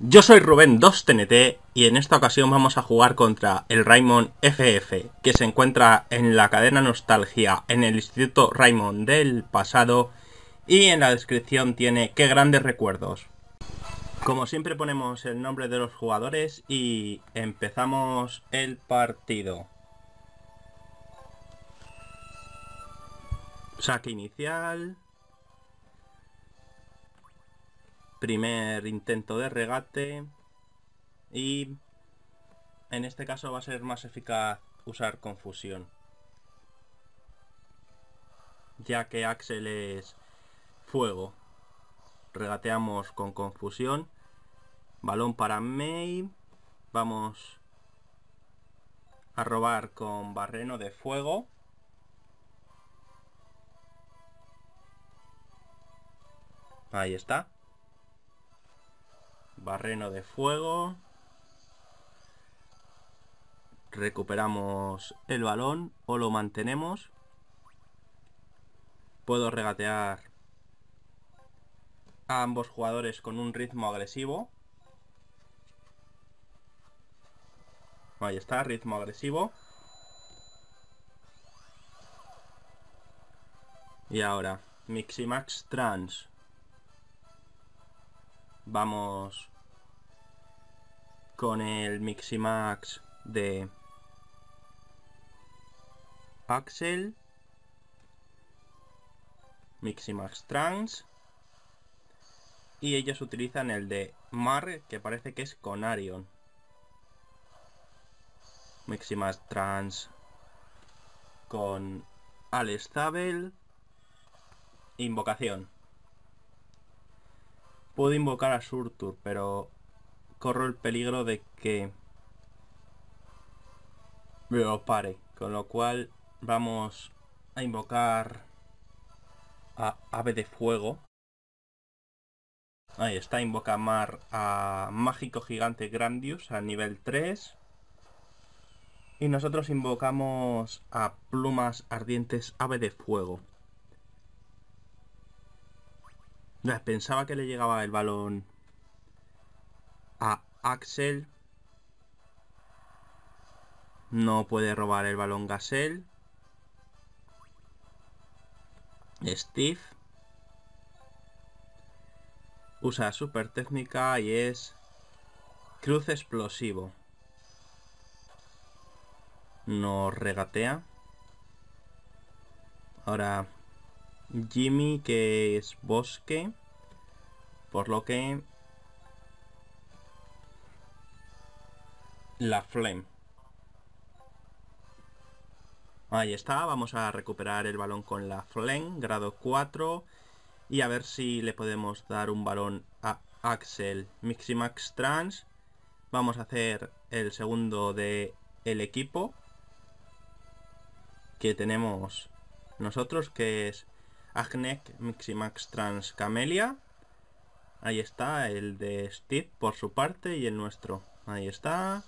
Yo soy Rubén 2TNT y en esta ocasión vamos a jugar contra el Raymond FF, que se encuentra en la cadena Nostalgia en el Instituto Raymond del pasado y en la descripción tiene qué grandes recuerdos. Como siempre ponemos el nombre de los jugadores y empezamos el partido. Saque inicial. Primer intento de regate. Y en este caso va a ser más eficaz usar confusión. Ya que Axel es fuego. Regateamos con confusión. Balón para May. Vamos a robar con barreno de fuego. Ahí está. Barreno de fuego. Recuperamos el balón o lo mantenemos. Puedo regatear a ambos jugadores con un ritmo agresivo. Ahí está, ritmo agresivo. Y ahora, Miximax Trans. Vamos con el Miximax de Axel. Miximax Trans. Y ellos utilizan el de Mar, que parece que es con Arion. Miximax Trans con Alestabel. Invocación. Puedo invocar a Surtur, pero corro el peligro de que me lo pare. Con lo cual vamos a invocar a Ave de Fuego. Ahí está, invoca Mar a Mágico Gigante Grandius a nivel 3. Y nosotros invocamos a Plumas Ardientes Ave de Fuego. Pensaba que le llegaba el balón Axel. No puede robar el balón Gasel. Steve. Usa super técnica y es cruz explosivo. No regatea. Ahora Jimmy que es bosque. Por lo que... La flame. Ahí está, vamos a recuperar el balón con la flame, grado 4. Y a ver si le podemos dar un balón a Axel Miximax Trans. Vamos a hacer el segundo de el equipo. Que tenemos nosotros, que es Agnek Miximax Trans Camelia. Ahí está, el de Steve por su parte y el nuestro. Ahí está.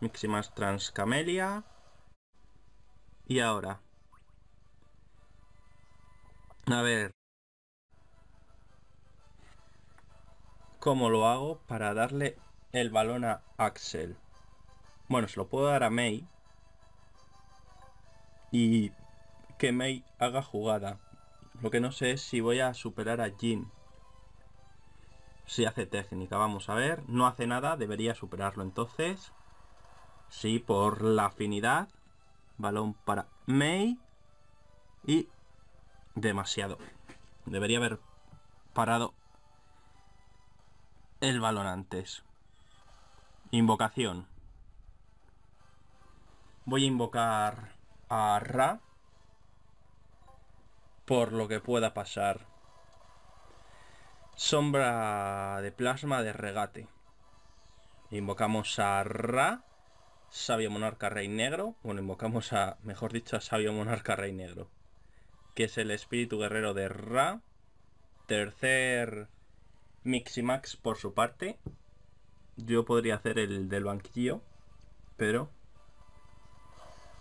Miximax Trans Camelia. Y ahora. A ver. ¿Cómo lo hago para darle el balón a Axel? Bueno, se lo puedo dar a May. Y que May haga jugada. Lo que no sé es si voy a superar a Jin. Si hace técnica, vamos a ver. No hace nada, debería superarlo entonces. Sí, por la afinidad. Balón para May. Y demasiado. Debería haber parado el balón antes. Invocación. Voy a invocar a Ra por lo que pueda pasar. Sombra de plasma de regate. Invocamos a Ra, Sabio Monarca Rey Negro. Bueno, invocamos a, mejor dicho, a Sabio Monarca Rey Negro. Que es el espíritu guerrero de Ra. Tercer Miximax por su parte. Yo podría hacer el del banquillo. Pero...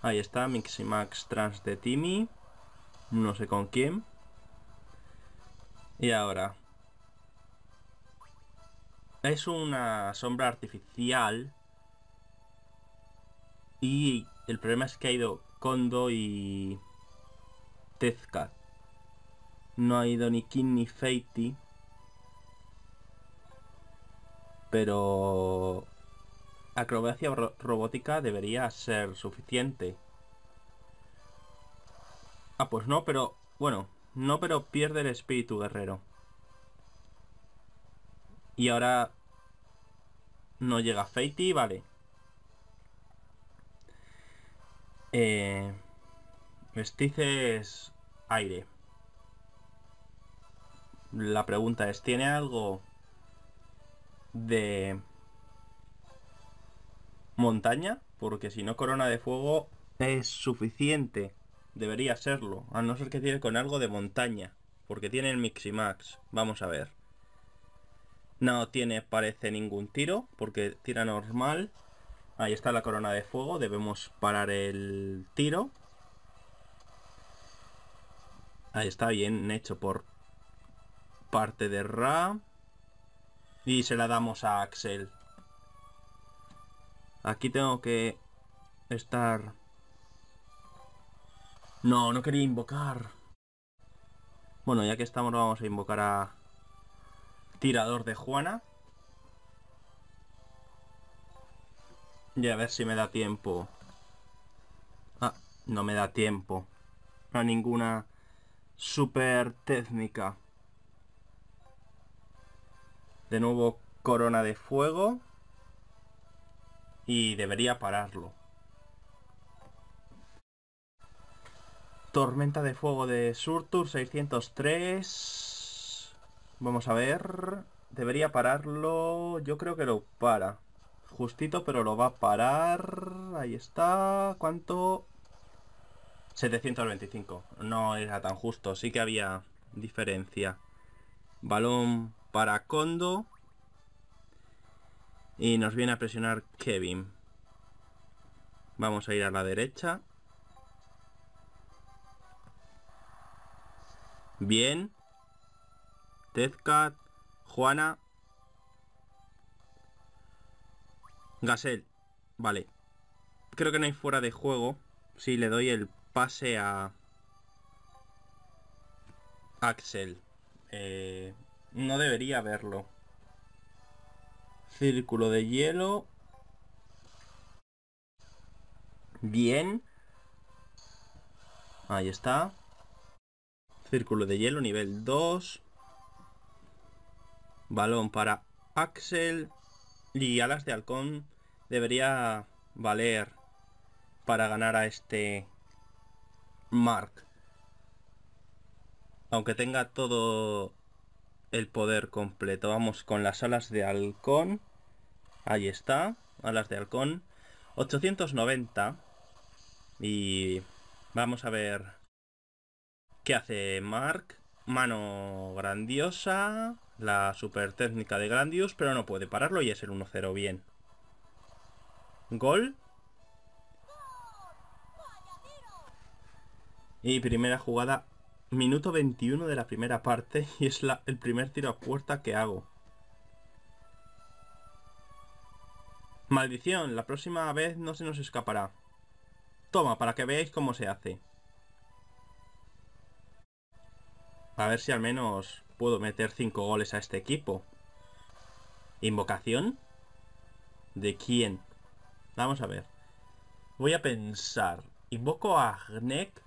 Ahí está, Miximax Trans de Timmy. No sé con quién. Y ahora. Es una sombra artificial. Y el problema es que ha ido Kondo y Tezcat. No ha ido ni King ni Feiti. Pero acrobacia robótica debería ser suficiente. Ah, pues no, pero... Bueno, no, pero pierde el espíritu guerrero. Y ahora... No llega Feiti, vale. Eh... Vestices aire. La pregunta es, ¿tiene algo de montaña? Porque si no corona de fuego es suficiente. Debería serlo. A no ser que tiene con algo de montaña. Porque tiene el Miximax. Vamos a ver. No tiene, parece, ningún tiro. Porque tira normal. Ahí está la corona de fuego. Debemos parar el tiro. Ahí está bien hecho por parte de Ra. Y se la damos a Axel. Aquí tengo que estar... No, no quería invocar. Bueno, ya que estamos vamos a invocar a... Tirador de Juana. Y a ver si me da tiempo. Ah, no me da tiempo. A ninguna super técnica. De nuevo corona de fuego. Y debería pararlo. Tormenta de fuego de Surtur 603. Vamos a ver. Debería pararlo. Yo creo que lo para. Justito, pero lo va a parar. Ahí está. ¿Cuánto? 725. No era tan justo. Sí que había diferencia. Balón para Kondo. Y nos viene a presionar Kevin. Vamos a ir a la derecha. Bien. Tezcat. Juana. Gasel. Vale. Creo que no hay fuera de juego. Si le doy el pase a... Axel. Eh, no debería verlo. Círculo de hielo. Bien. Ahí está. Círculo de hielo, nivel 2. Balón para Axel. Y alas de halcón debería valer para ganar a este Mark. Aunque tenga todo el poder completo. Vamos con las alas de halcón. Ahí está. Alas de halcón. 890. Y vamos a ver qué hace Mark. Mano grandiosa. La super técnica de Grandius. Pero no puede pararlo y es el 1-0 bien. Gol. Y primera jugada Minuto 21 de la primera parte y es el primer tiro a puerta que hago. Maldición, la próxima vez no se nos escapará. Toma, para que veáis cómo se hace. A ver si al menos puedo meter 5 goles a este equipo. ¿Invocación? ¿De quién? Vamos a ver. Voy a pensar. Invoco a Gnek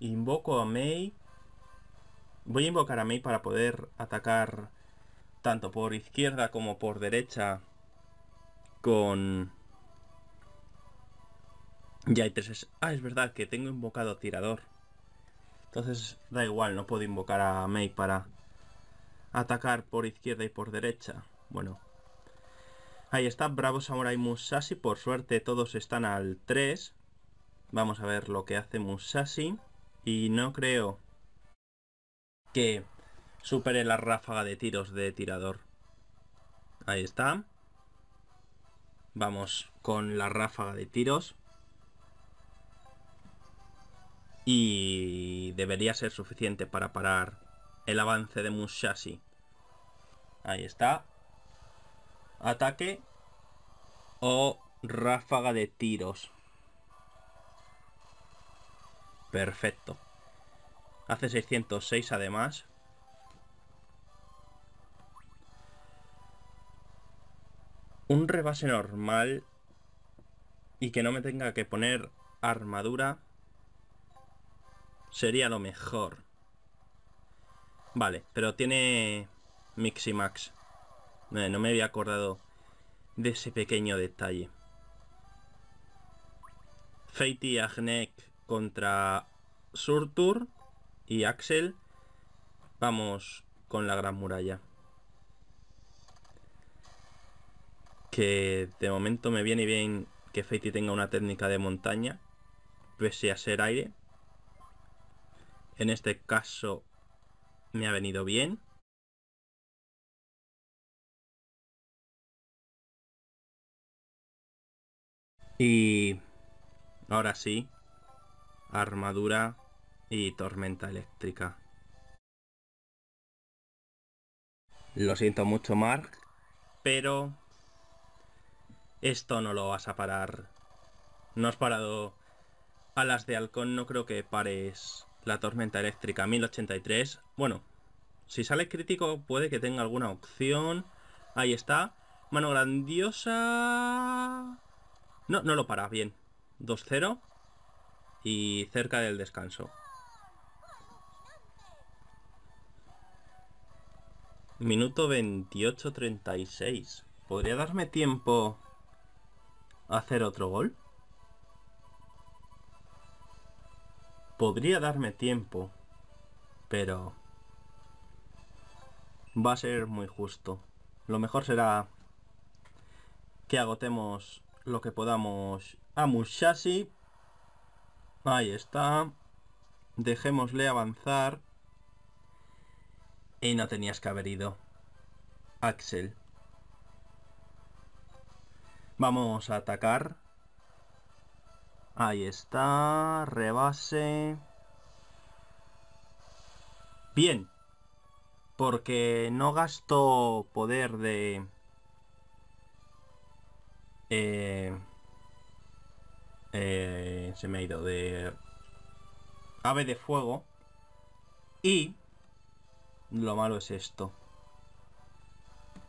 Invoco a Mei. Voy a invocar a Mei para poder atacar tanto por izquierda como por derecha con... Ya hay tres... Ah, es verdad que tengo invocado tirador. Entonces da igual, no puedo invocar a Mei para atacar por izquierda y por derecha. Bueno. Ahí está, Bravo Samurai Musashi. Por suerte todos están al 3. Vamos a ver lo que hace Musashi. Y no creo que supere la ráfaga de tiros de tirador. Ahí está. Vamos con la ráfaga de tiros. Y debería ser suficiente para parar el avance de Musashi. Ahí está. Ataque o ráfaga de tiros. Perfecto. Hace 606 además. Un rebase normal y que no me tenga que poner armadura sería lo mejor. Vale, pero tiene Miximax. No me había acordado de ese pequeño detalle. Fate Agnek contra Surtur y Axel. Vamos con la gran muralla. Que de momento me viene bien que Fate tenga una técnica de montaña, pese a ser aire. En este caso me ha venido bien. Y ahora sí, armadura y tormenta eléctrica. Lo siento mucho, Mark, pero esto no lo vas a parar. No has parado a las de halcón, no creo que pares la tormenta eléctrica 1083. Bueno, si sale crítico puede que tenga alguna opción. Ahí está. Mano grandiosa. No, no lo para, bien. 2-0. Y cerca del descanso. Minuto 28-36. ¿Podría darme tiempo a hacer otro gol? Podría darme tiempo, pero va a ser muy justo. Lo mejor será que agotemos lo que podamos a Musashi. Ahí está. Dejémosle avanzar. Y no tenías que haber ido. Axel. Vamos a atacar. Ahí está. Rebase. Bien. Porque no gasto poder de... Eh, eh, se me ha ido de ave de fuego y lo malo es esto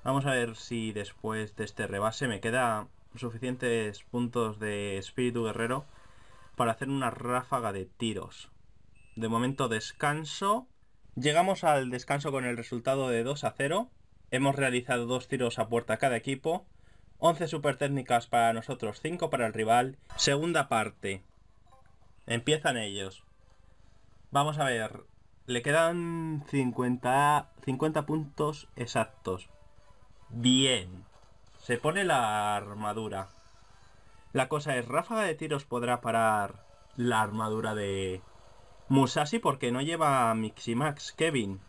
vamos a ver si después de este rebase me queda suficientes puntos de espíritu guerrero para hacer una ráfaga de tiros de momento descanso llegamos al descanso con el resultado de 2 a 0 hemos realizado dos tiros a puerta cada equipo 11 super técnicas para nosotros, 5 para el rival. Segunda parte. Empiezan ellos. Vamos a ver. Le quedan 50, 50 puntos exactos. Bien. Se pone la armadura. La cosa es, ráfaga de tiros podrá parar la armadura de Musashi porque no lleva Miximax Kevin.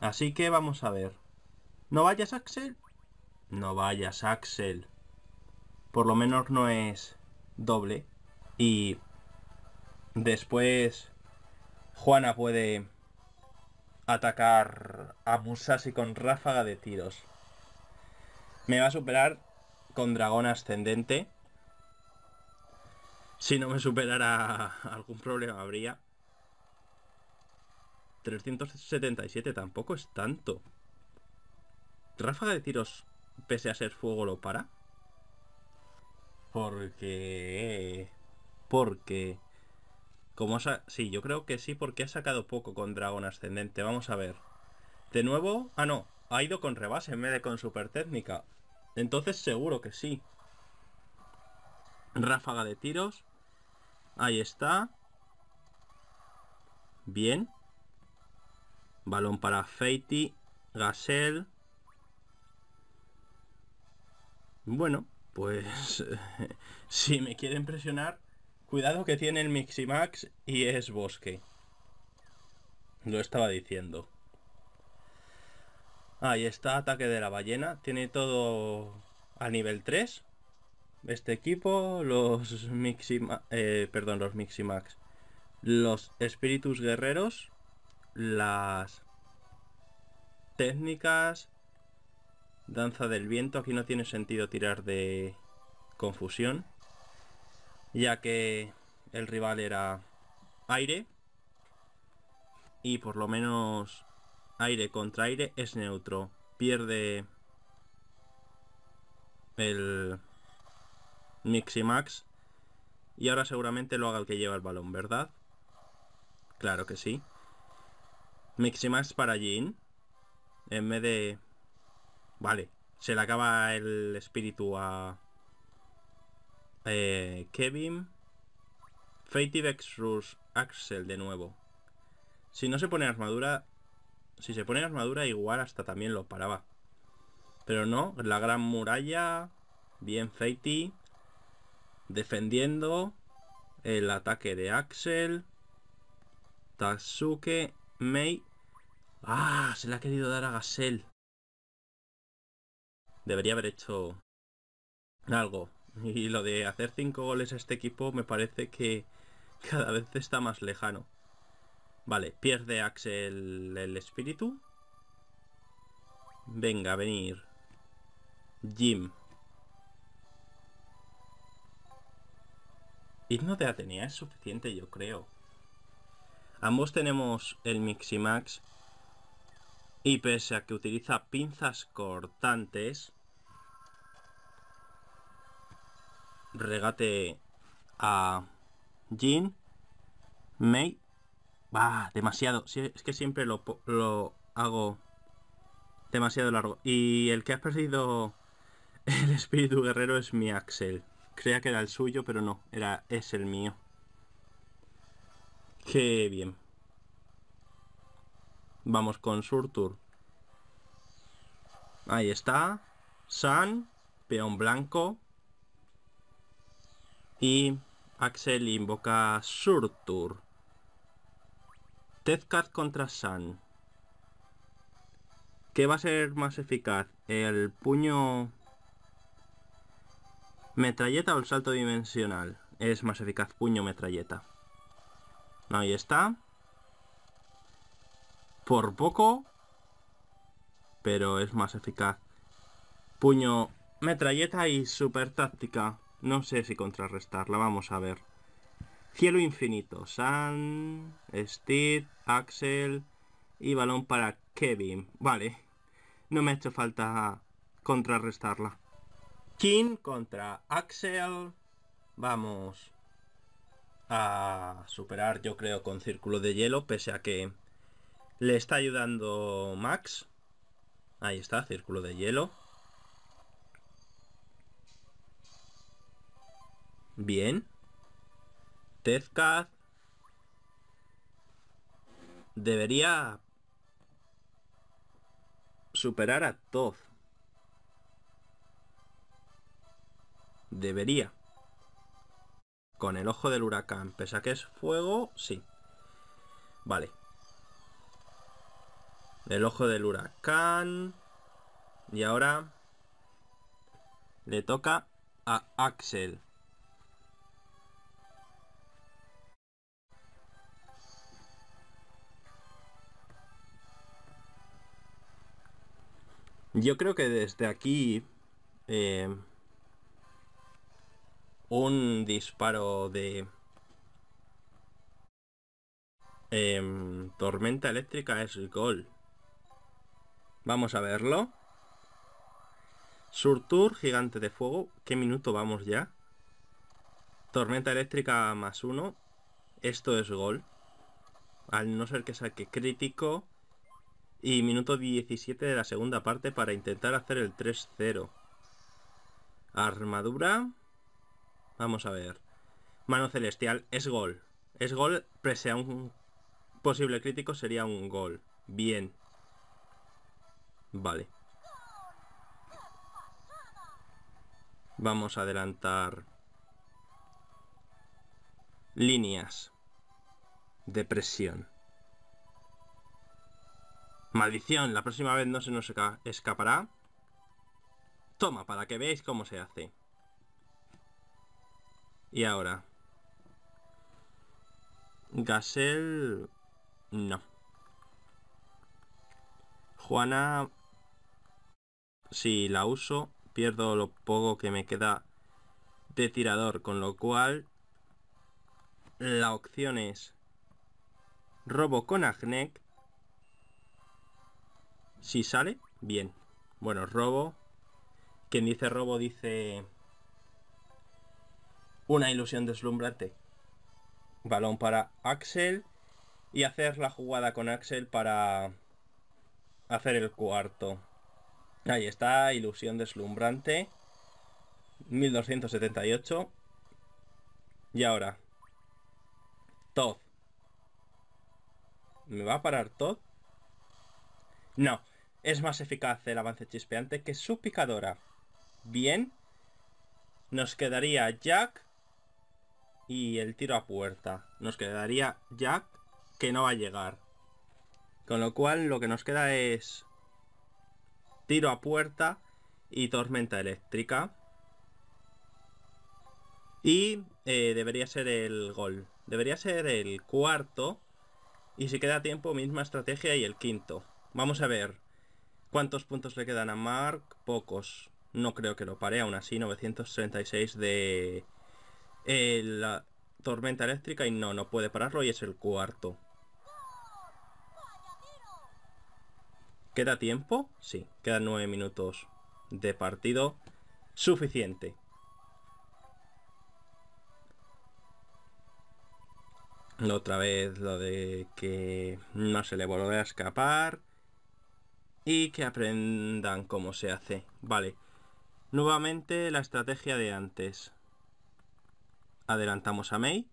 Así que vamos a ver. ¿No vayas, Axel? No vayas, Axel. Por lo menos no es doble. Y después Juana puede atacar a Musashi con ráfaga de tiros. Me va a superar con dragón ascendente. Si no me superara algún problema habría. 377 tampoco es tanto. Ráfaga de tiros pese a ser fuego, lo para? Porque... Porque... Como sa sí, yo creo que sí, porque ha sacado poco con Dragón Ascendente. Vamos a ver. De nuevo... Ah, no. Ha ido con rebase en vez de con super técnica. Entonces seguro que sí. Ráfaga de tiros. Ahí está. Bien. Balón para Feiti. Gasel. Bueno, pues si me quieren presionar, cuidado que tiene el Miximax y es bosque. Lo estaba diciendo. Ahí está, ataque de la ballena. Tiene todo a nivel 3. Este equipo, los Miximax, eh, perdón, los Miximax. Los espíritus guerreros. Las técnicas Danza del viento. Aquí no tiene sentido tirar de confusión. Ya que el rival era aire. Y por lo menos aire contra aire es neutro. Pierde el Miximax. Y ahora seguramente lo haga el que lleva el balón, ¿verdad? Claro que sí. Miximax para Jin. En vez de... Vale. Se le acaba el espíritu a... Eh, Kevin. Fate Rush Axel de nuevo. Si no se pone armadura... Si se pone armadura igual hasta también lo paraba. Pero no, la gran muralla. Bien Fatey. Defendiendo. El ataque de Axel. Tatsuke. Mei. Ah, se le ha querido dar a Gasel. Debería haber hecho algo. Y lo de hacer 5 goles a este equipo me parece que cada vez está más lejano. Vale, pierde Axel el espíritu. Venga, venir. Jim. Himno de Atenea es suficiente, yo creo. Ambos tenemos el Miximax. Y pese a que utiliza pinzas cortantes, regate a Jin, Mei. Va, demasiado. Es que siempre lo hago demasiado largo. Y el que ha perdido el espíritu guerrero es mi Axel. Creía que era el suyo, pero no, era, es el mío. Qué bien. Vamos con Surtur. Ahí está. San, peón blanco. Y Axel invoca Surtur. Tezcat contra San. ¿Qué va a ser más eficaz? ¿El puño metralleta o el salto dimensional? Es más eficaz puño metralleta. Ahí está. Por poco. Pero es más eficaz. Puño metralleta y super táctica. No sé si contrarrestarla. Vamos a ver. Cielo infinito. San, Steve, Axel y balón para Kevin. Vale. No me ha hecho falta contrarrestarla. King contra Axel. Vamos a superar, yo creo, con círculo de hielo, pese a que le está ayudando Max. Ahí está, círculo de hielo. Bien. Tezcat debería superar a Toz. Debería. Con el ojo del huracán. Pese a que es fuego, sí. Vale. El ojo del huracán. Y ahora le toca a Axel. Yo creo que desde aquí eh, un disparo de em, tormenta eléctrica es gol. Vamos a verlo. Surtur, gigante de fuego. ¿Qué minuto vamos ya? Tormenta eléctrica más uno. Esto es gol. Al no ser que saque crítico. Y minuto 17 de la segunda parte para intentar hacer el 3-0. Armadura. Vamos a ver. Mano celestial. Es gol. Es gol. Pese a un posible crítico sería un gol. Bien. Vale. Vamos a adelantar líneas de presión. Maldición, la próxima vez no se nos escapará. Toma, para que veáis cómo se hace. Y ahora. Gasel... No. Juana... si la uso, pierdo lo poco que me queda de tirador, con lo cual la opción es robo con Agnek. Si sale, bien. Bueno, robo. Quien dice robo dice una ilusión deslumbrante. Balón para Axel. Y hacer la jugada con Axel para hacer el cuarto. Ahí está, ilusión deslumbrante. 1278. Y ahora. Todd. ¿Me va a parar Todd? No. Es más eficaz el avance chispeante que su picadora. Bien. Nos quedaría Jack y el tiro a puerta. Nos quedaría Jack que no va a llegar. Con lo cual lo que nos queda es tiro a puerta y tormenta eléctrica. Y eh, debería ser el gol. Debería ser el cuarto. Y si queda tiempo, misma estrategia y el quinto. Vamos a ver. ¿Cuántos puntos le quedan a Mark? Pocos. No creo que lo pare, aún así. 936 de eh, la tormenta eléctrica y no, no puede pararlo y es el cuarto. ¿Queda tiempo? Sí, quedan nueve minutos de partido. Suficiente. Otra vez lo de que no se le vuelve a escapar. Y que aprendan cómo se hace. Vale. Nuevamente la estrategia de antes adelantamos a May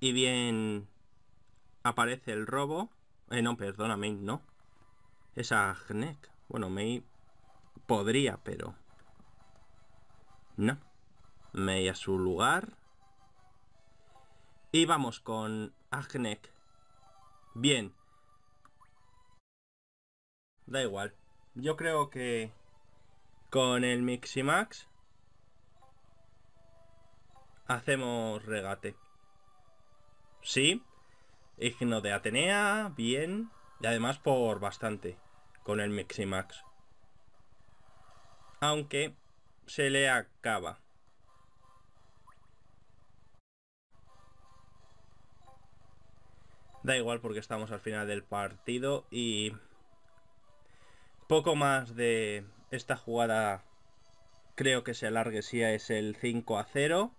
y bien aparece el robo. Eh, no, perdona, May no. Es Agnek. Bueno, May podría, pero... No. May a su lugar. Y vamos con Agnek. Bien. Da igual. Yo creo que con el Miximax Hacemos regate. Sí. Igno de Atenea, bien. Y además por bastante. Con el Miximax. Aunque se le acaba. Da igual porque estamos al final del partido y poco más de esta jugada creo que se alargue si es el 5 a 0.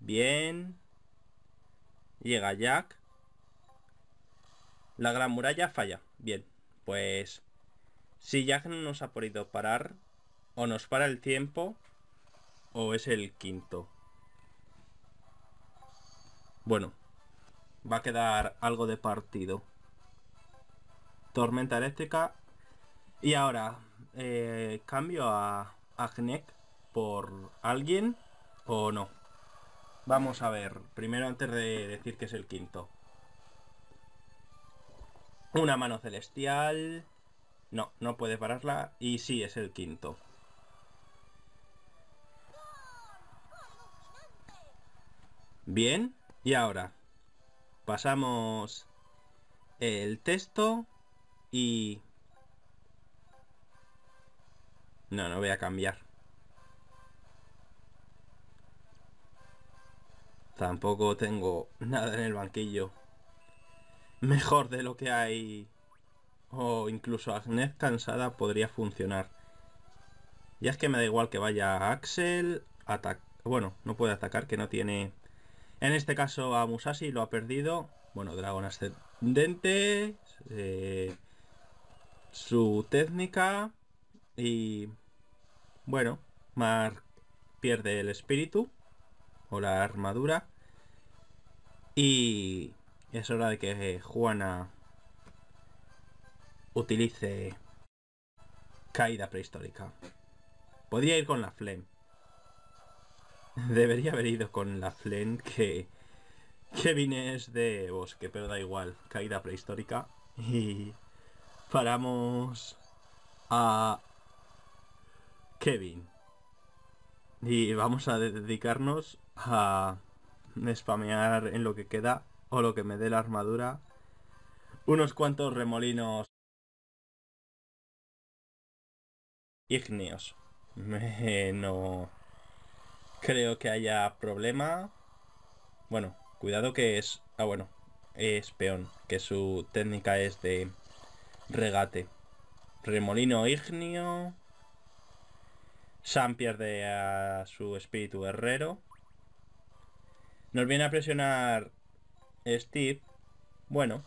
Bien. Llega Jack. La gran muralla falla. Bien. Pues... Si Jack no nos ha podido parar, o nos para el tiempo, o es el quinto. Bueno. Va a quedar algo de partido. Tormenta eléctrica. Y ahora, eh, cambio a Agnek por alguien o no. Vamos a ver, primero antes de decir que es el quinto. Una mano celestial. No, no puede pararla. Y sí, es el quinto. Bien, y ahora pasamos el texto y... No, no voy a cambiar. Tampoco tengo nada en el banquillo. Mejor de lo que hay. O incluso Agnes cansada podría funcionar. Ya es que me da igual que vaya Axel. Bueno, no puede atacar, que no tiene... En este caso a Musashi lo ha perdido. Bueno, dragón ascendente. Eh, su técnica. Y... Bueno, Mark pierde el espíritu o la armadura. Y es hora de que Juana utilice caída prehistórica. Podría ir con la Flem. Debería haber ido con la Flem que Kevin es de bosque, pero da igual. Caída prehistórica. Y paramos a Kevin. Y vamos a dedicarnos a spamear en lo que queda o lo que me dé la armadura unos cuantos remolinos ígneos. no creo que haya problema. Bueno, cuidado que es... Ah, bueno, es peón, que su técnica es de regate. Remolino ígneo. Sam pierde a su espíritu guerrero. Nos viene a presionar Steve. Bueno.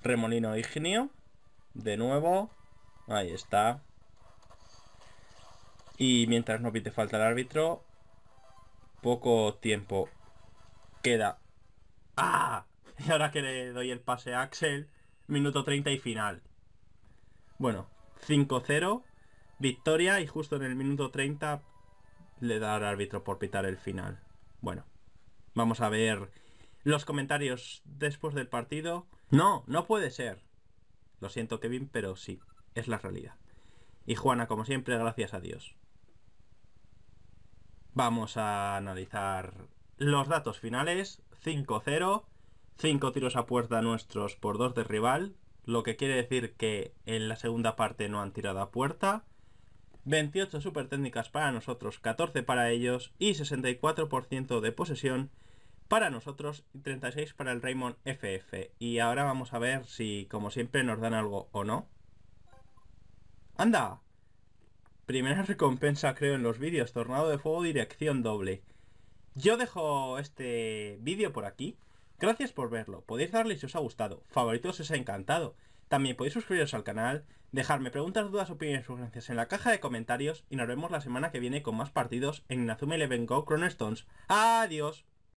Remolino ígneo. De nuevo. Ahí está. Y mientras no pite falta el árbitro, poco tiempo queda. ¡Ah! Y ahora que le doy el pase a Axel, minuto 30 y final. Bueno, 5-0, victoria y justo en el minuto 30 le da al árbitro por pitar el final. Bueno, vamos a ver los comentarios después del partido. No, no puede ser. Lo siento Kevin, pero sí, es la realidad. Y Juana, como siempre, gracias a Dios. Vamos a analizar los datos finales. 5-0, 5 tiros a puerta nuestros por 2 de rival, lo que quiere decir que en la segunda parte no han tirado a puerta. 28 super técnicas para nosotros, 14 para ellos y 64% de posesión para nosotros y 36 para el Raymond FF. Y ahora vamos a ver si, como siempre, nos dan algo o no. ¡Anda! Primera recompensa, creo, en los vídeos. Tornado de fuego, dirección doble. Yo dejo este vídeo por aquí. Gracias por verlo. Podéis darle si os ha gustado. Favoritos os ha encantado. También podéis suscribiros al canal, dejarme preguntas, dudas, opiniones y sugerencias en la caja de comentarios y nos vemos la semana que viene con más partidos en Inazuma Eleven Go Chrono Stones. ¡Adiós!